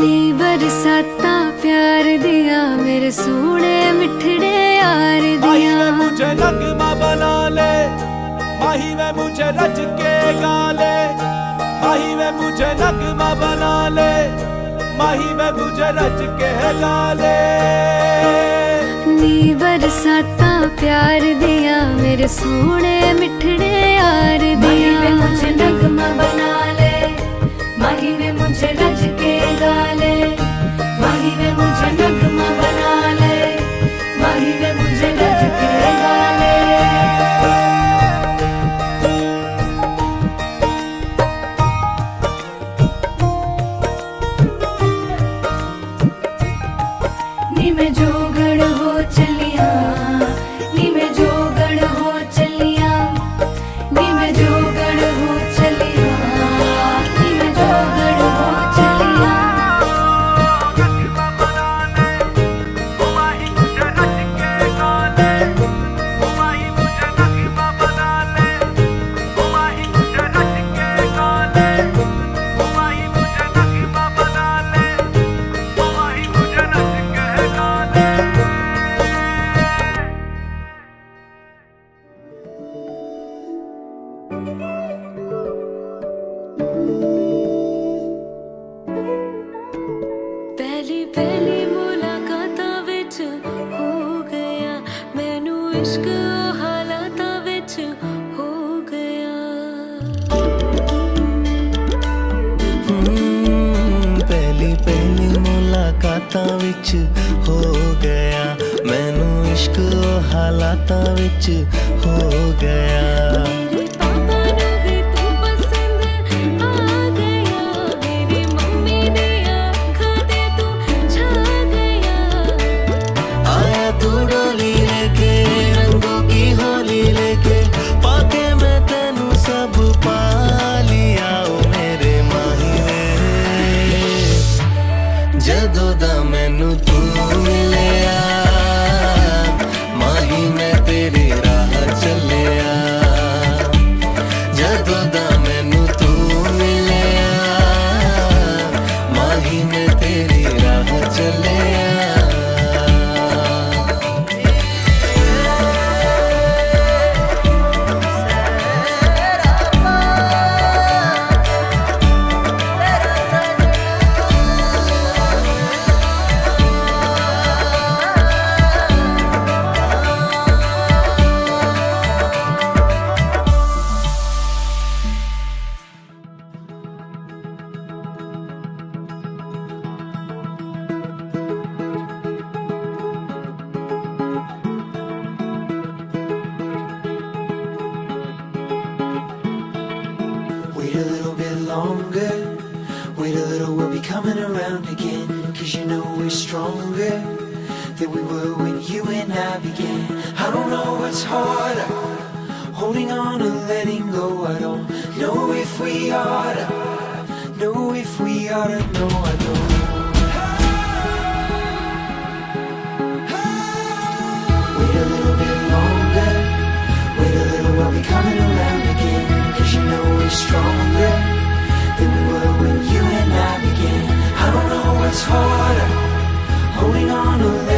बरसाता प्यार दिया मेरे सोने मिठड़े यार दिया वे मुझे नगमा बना ले माही वे मुझे रच के गा ले माही वे मुझे नगमा बना ले माही वे मुझे रच के गा ले नी बरसाता प्यार दिया मेरे सोने मिठड़े यार दिया मुझे नगमा बना ले माही में मुझे रज के गा ਪਹਿਲੀ ਪਹਿਲੀ ਮੁਲਾਕਾਤਾਂ ਵਿੱਚ ਹੋ ਗਿਆ ਮੈਨੂੰ ਇਸ਼ਕ ਉਹ ਹਾਲਾਤਾਂ ਵਿੱਚ ਹੋ ਗਿਆ do the a little bit longer. Wait a little, we'll be coming around again. Cause you know we're stronger than we were when you and I began. I don't know what's harder. Holding on or letting go. I don't know if we oughta. Know if we oughta. know I don't. Wait a little bit longer. Wait a little, we'll be coming it's harder holding on to